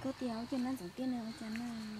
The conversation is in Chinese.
哥点啊我给你们走遍我家那